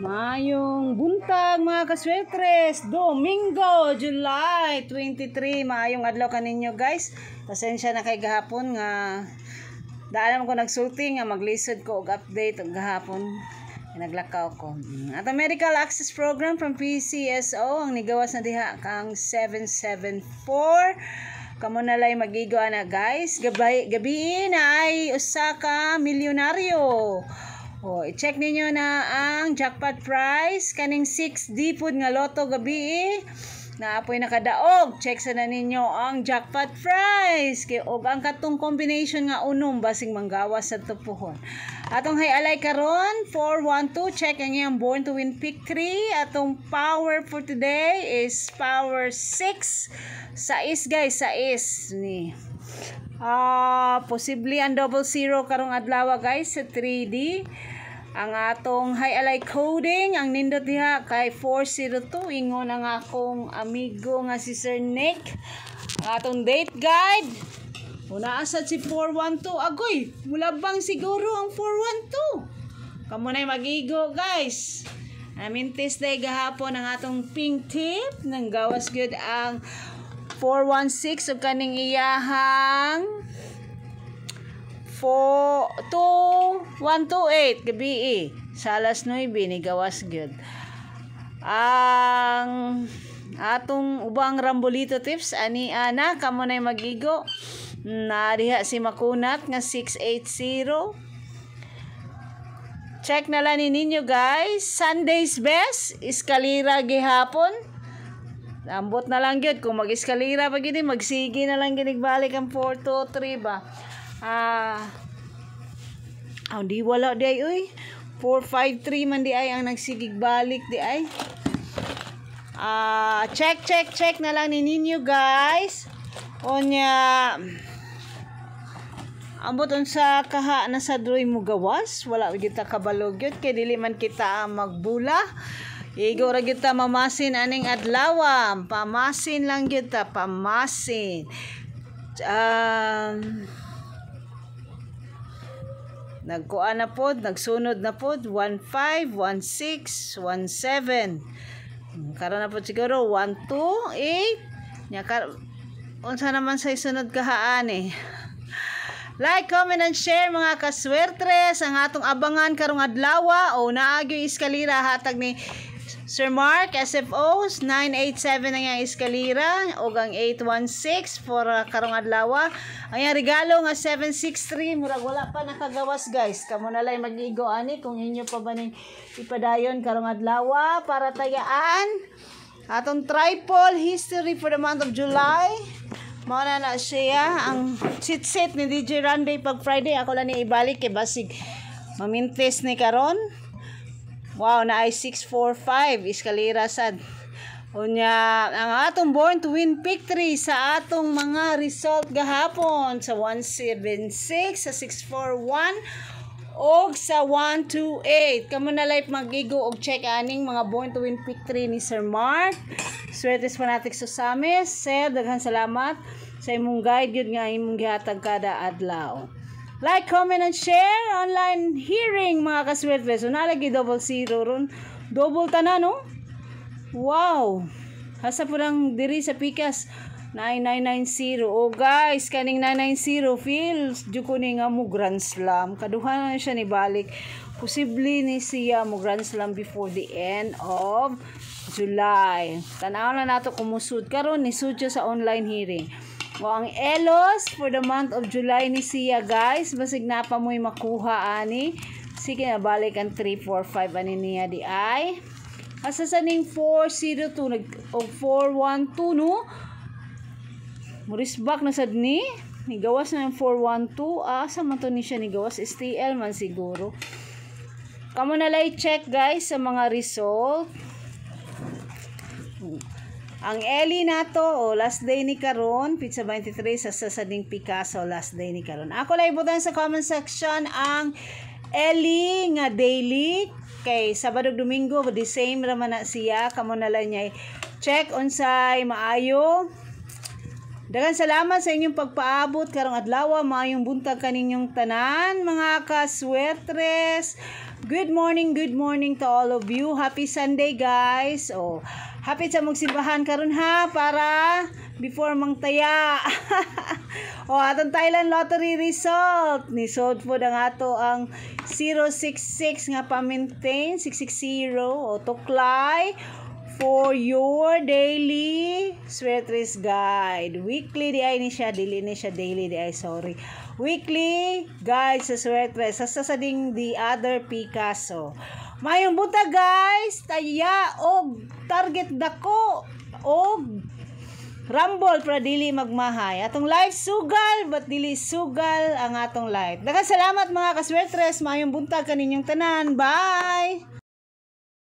Mayong buntag mga kaswetres, Domingo, July 23, maayong adlaw kaninyo guys. Pasensya na kay gahapon nga daanan ko nagsulti nga maglisod ko og update og gahapon. Naglakaw ko. At ang Medical Access Program from PCSO ang nigawas na diha kang 774 Kamo na lay magigo na guys. Gabi, gabi na ay usa ka milyonaryo. O, i-check ninyo na ang jackpot price kaning 6D pod nga loto gabi. Na apoy nakadaog. Check sa na ninyo ang jackpot price. Kay og ang katong combination nga unom basing manggawas sa tupuhon. Atong hay alay karon 412 check ang iyang born to win pick 3. Atong power for today is power 6. Sa is guys, sa is ni. Ah, posible ang double zero karong adlaw guys sa 3D. Ang atong high alay coding ang nindot diha kay 402 ingon ang akong amigo nga si Sir Nick. Ang atong date guide Una asad si 412. Agoy, mula bang siguro ang 412? Kamu na magigo guys. Amintis day gahapon ang atong pink tip nang gawas good ang 416 ug kaning iyahang 4128 gabi eh. Sa alas 9 ni gawas good. Ang atong ubang rambolito tips ani ana kamo na magigo. Na diha si makunat nga 680 check na lang ninyo guys. Sunday's best iskalira gihapon. Ambot na lang gyud. Kung mag-eskalira pa gini magsige na lang gini balik ang 423 ba. Ah uh, di wala di ay uy. 453 man di ay ang nagsigig balik di ay. Ah uh, check check check na lang ni ninyo guys. Onya ambot sa kaha na sa droy mo gawas. Wala kita kabalog yun. Kay dili man kita magbula. Igo ra kita mamasin aning adlaw. Pamasin lang kita, pamasin. Um, nagkuan na pod, nagsunod na pod 15, 16, 17. Karon na pod siguro 1 2 8. Nya kar unsa naman sa sunod kahaan eh. Like, comment, and share mga kaswertres ang atong abangan karong adlaw o naagyo iskalira hatag ni Sir Mark, SFOs, 987 ang yung eskalira, o ang 816 for uh, karong adlaw. Ang yung regalo nga 763, murag wala pa nakagawas guys. Kamo na lang mag-igo ani kung inyo pa ba ning ipadayon karong adlaw para tayaan. Atong triple history for the month of July. Mao na na siya ang sit-sit ni DJ Randy pag Friday ako lang ni ibalik kay basig mamintes ni karon. Wow, na ay 645 iskalira sad. Unya, ang atong born to win 3 sa atong mga result gahapon sa 176 sa 641 og sa 128. Kamo na life magigo og check aning mga born to win 3 ni Sir Mark. Swertes Fanatics Susamis. Sir, daghan salamat sa imong guide yun nga imong gihatag kada adlaw. Like, comment, and share. Online hearing, mga kaswerte. So, nalagi double zero ron. Double tanan, no? Wow! Hasa po lang diri sa Pikas. 9990. Oh, guys, kaning 990 feels. Diyoko ni nga mo Grand Slam. Kaduha na siya ni balik. Posible ni siya mo Grand Slam before the end of July. Tanaw na nato kumusud. Karon ni Sudyo sa online hearing. O ang Elos for the month of July ni siya guys. Basig na pa mo'y makuha ani. Sige na balik ang 345 ani niya di ay. Asa sa ning 402 nag o 412 no. Murisbak na sad ni. Nigawas na yung 412. Ah, sa man to ni siya nigawas. STL man siguro. Kamo na lay check guys sa mga result. Ang Eli nato, oh, last day ni karon, pizza 23 sa Sasading Picasso, last day ni karon. Ako lang ibutan sa comment section ang Eli nga daily. Kay Sabado Domingo the same ra man na siya. Kamo na lang niya check unsay maayo Dagan salamat sa inyong pagpaabot karong adlaw maayong buntag kaninyong tanan mga kaswetres Good morning, good morning to all of you. Happy Sunday, guys. Oh, happy sa magsimbahan karon ha para before mangtaya. oh, atong Thailand lottery result. Ni sod po ang ato ang 066 nga pa-maintain 660 o tuklay for your daily sweatress guide. Weekly di ay ni siya, dili ni siya daily di ay sorry. Weekly guide sa sweatress. Sa sa ding the other Picasso. Mayong buta guys, taya og target dako og Rumble para dili magmahay. Atong live sugal but dili sugal ang atong live. Daghang salamat mga kaswertres, mayong buntag kaninyong tanan. Bye.